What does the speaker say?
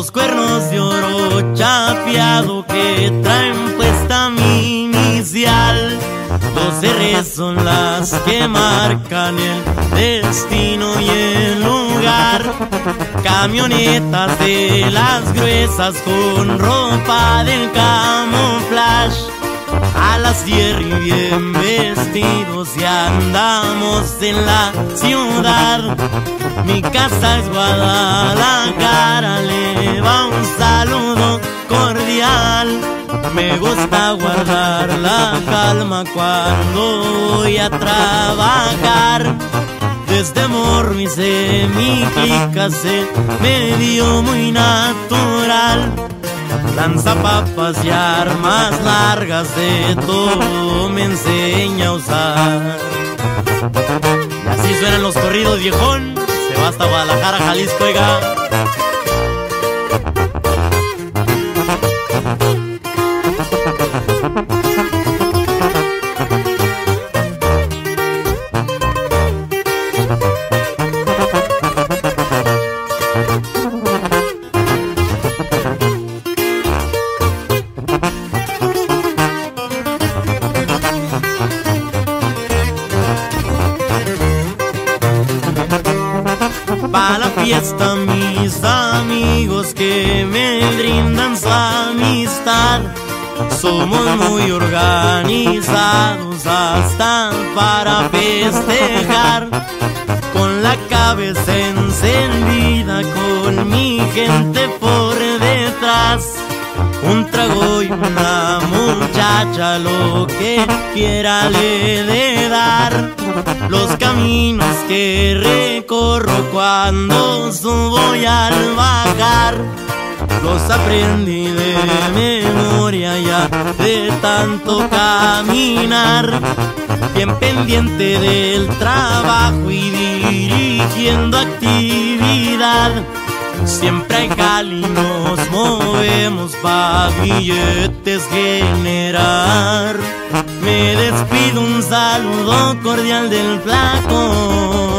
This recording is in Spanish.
Los cuernos de oro chapeado que traen puesta mi inicial. Dos R son las que marcan el destino y el lugar. Camionetas de las gruesas con ropa del camuflaje. A las diez y bien vestidos y andamos en la ciudad. Mi casa es Guadalajara, Me gusta guardar la calma cuando voy a trabajar. Desde morro mi clica se me dio muy natural. Lanza papas y armas largas de todo me enseña a usar. Y así suenan los corridos viejón, se va hasta Guadalajara, Jalisco, oiga. Pa' la fiesta mis amigos que me brindan amistad. Somos muy organizados hasta para festejar. Con la cabeza encendida, con mi gente por detrás. Un trago y una muchacha, lo que quiera le de dar. Los caminos que recorro cuando subo al bajar. Los aprendí de memoria ya de tanto caminar. Bien pendiente del trabajo y dirigiendo actividad. Siempre hay Cali nos movemos pa' billetes generar. Me despido un saludo cordial del flaco.